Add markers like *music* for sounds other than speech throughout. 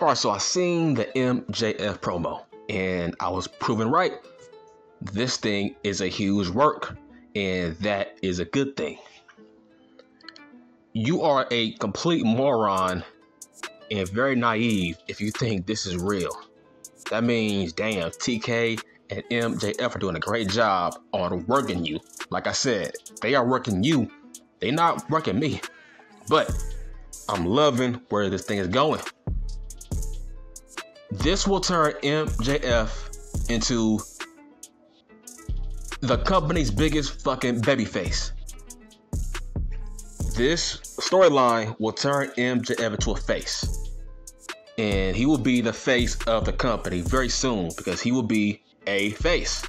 All right, so I seen the MJF promo, and I was proven right. This thing is a huge work, and that is a good thing. You are a complete moron and very naive if you think this is real. That means, damn, TK and MJF are doing a great job on working you. Like I said, they are working you. They not working me. But I'm loving where this thing is going. This will turn MJF into the company's biggest fucking babyface. This storyline will turn MJF into a face. And he will be the face of the company very soon because he will be a face.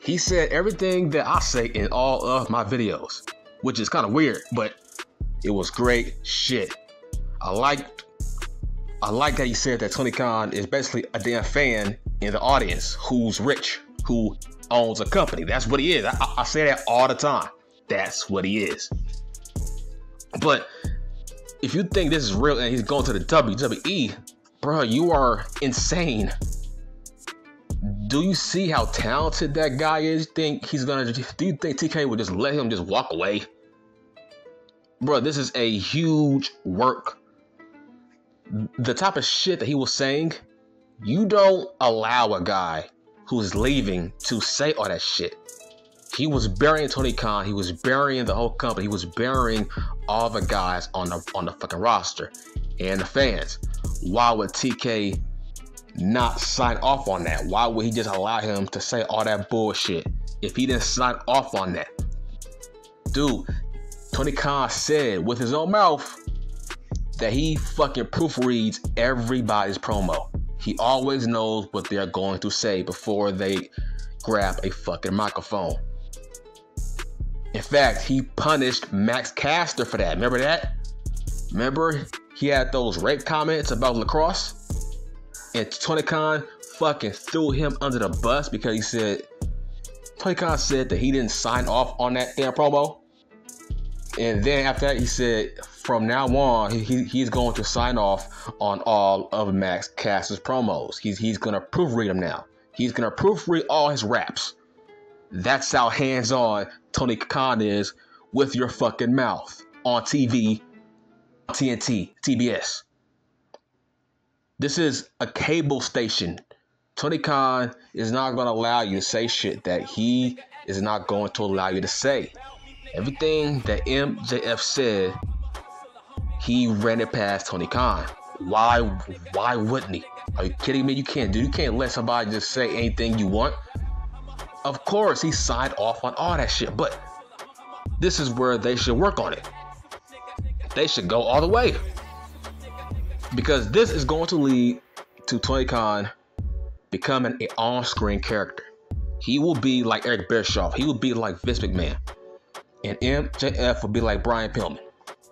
He said everything that I say in all of my videos, which is kind of weird, but it was great shit. I liked I like that he said that Tony Khan is basically a damn fan in the audience who's rich, who owns a company. That's what he is. I, I say that all the time. That's what he is. But if you think this is real and he's going to the WWE, bro, you are insane. Do you see how talented that guy is? Think he's gonna? Do you think TK would just let him just walk away? Bro, this is a huge work. The type of shit that he was saying, you don't allow a guy who's leaving to say all that shit. He was burying Tony Khan. He was burying the whole company. He was burying all the guys on the on the fucking roster and the fans. Why would TK not sign off on that? Why would he just allow him to say all that bullshit if he didn't sign off on that? Dude, Tony Khan said with his own mouth that he fucking proofreads everybody's promo. He always knows what they're going to say before they grab a fucking microphone. In fact, he punished Max Caster for that. Remember that? Remember he had those rape comments about lacrosse? And Tony Khan fucking threw him under the bus because he said Tony Khan said that he didn't sign off on that damn promo. And then after that, he said from now on, he, he's going to sign off on all of Max Caster's promos. He's, he's going to proofread them now. He's going to proofread all his raps. That's how hands on Tony Khan is with your fucking mouth on TV, TNT, TBS. This is a cable station. Tony Khan is not going to allow you to say shit that he is not going to allow you to say. Everything that MJF said, he ran it past Tony Khan. Why? Why wouldn't he? Are you kidding me? You can't do. You can't let somebody just say anything you want. Of course, he signed off on all that shit, but this is where they should work on it. They should go all the way. Because this is going to lead to Tony Khan becoming an on-screen character. He will be like Eric Bischoff. He will be like Vince McMahon. And MJF will be like Brian Pillman.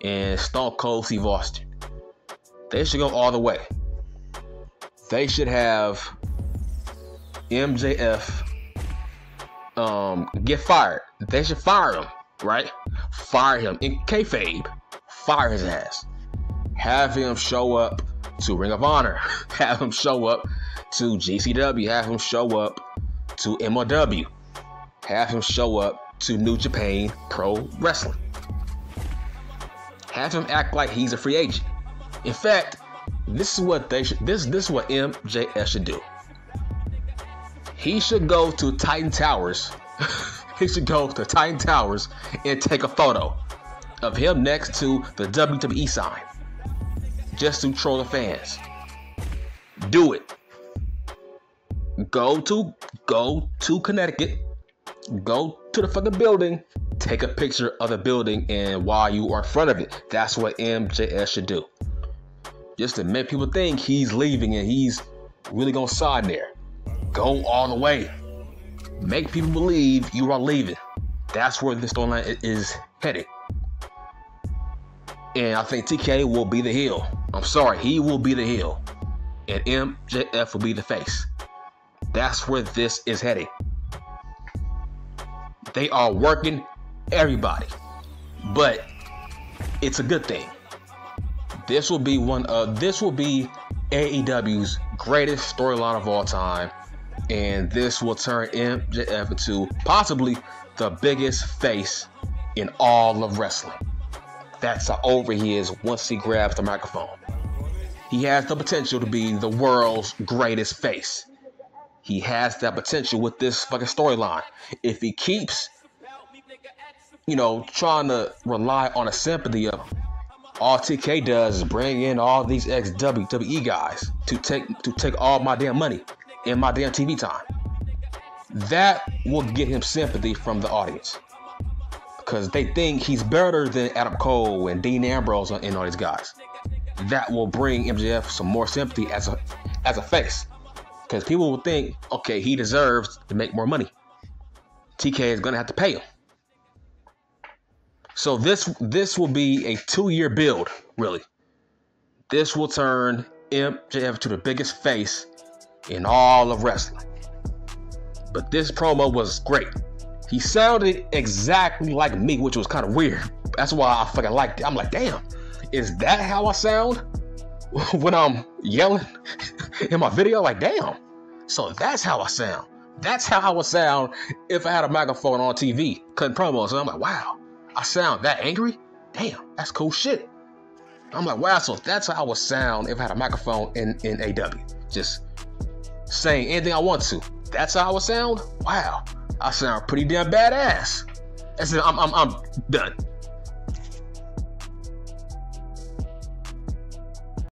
And Stone Cold Steve Austin. They should go all the way. They should have MJF um, get fired. They should fire him, right? Fire him in kayfabe. Fire his ass. Have him show up to Ring of Honor. *laughs* Have him show up to GCW. Have him show up to MLW. Have him show up to New Japan Pro Wrestling. Have him act like he's a free agent. In fact, this is what they should. This this is what MJF should do. He should go to Titan Towers. *laughs* he should go to Titan Towers and take a photo of him next to the WWE sign. Just to troll the fans. Do it. Go to go to Connecticut. Go to the fucking building. Take a picture of the building and while you are in front of it. That's what MJF should do. Just to make people think he's leaving and he's really gonna sign there. Go all the way. Make people believe you are leaving. That's where the storyline is headed. And I think TK will be the heel. I'm sorry, he will be the heel. And MJF will be the face. That's where this is heading. They are working everybody. But it's a good thing. This will be one of this will be AEW's greatest storyline of all time, and this will turn MJF into possibly the biggest face in all of wrestling. That's how over he is once he grabs the microphone. He has the potential to be the world's greatest face. He has that potential with this fucking storyline. If he keeps, you know, trying to rely on a sympathy of all TK does is bring in all these ex WWE guys to take to take all my damn money and my damn TV time. That will get him sympathy from the audience because they think he's better than Adam Cole and Dean Ambrose and all these guys. That will bring MJF some more sympathy as a as a face because people will think, okay, he deserves to make more money. TK is gonna have to pay him. So this this will be a two-year build, really. This will turn MJF to the biggest face in all of wrestling. But this promo was great. He sounded exactly like me, which was kind of weird. That's why I fucking liked it. I'm like, damn, is that how I sound *laughs* when I'm yelling *laughs* in my video? Like, damn. So that's how I sound. That's how I would sound if I had a microphone on TV cutting promos. And I'm like, wow, I sound that angry? Damn, that's cool shit. I'm like, wow, so that's how I would sound if I had a microphone in, in AW. Just saying anything I want to. That's how I would sound? Wow, I sound pretty damn badass. That's it, I'm, I'm, I'm done.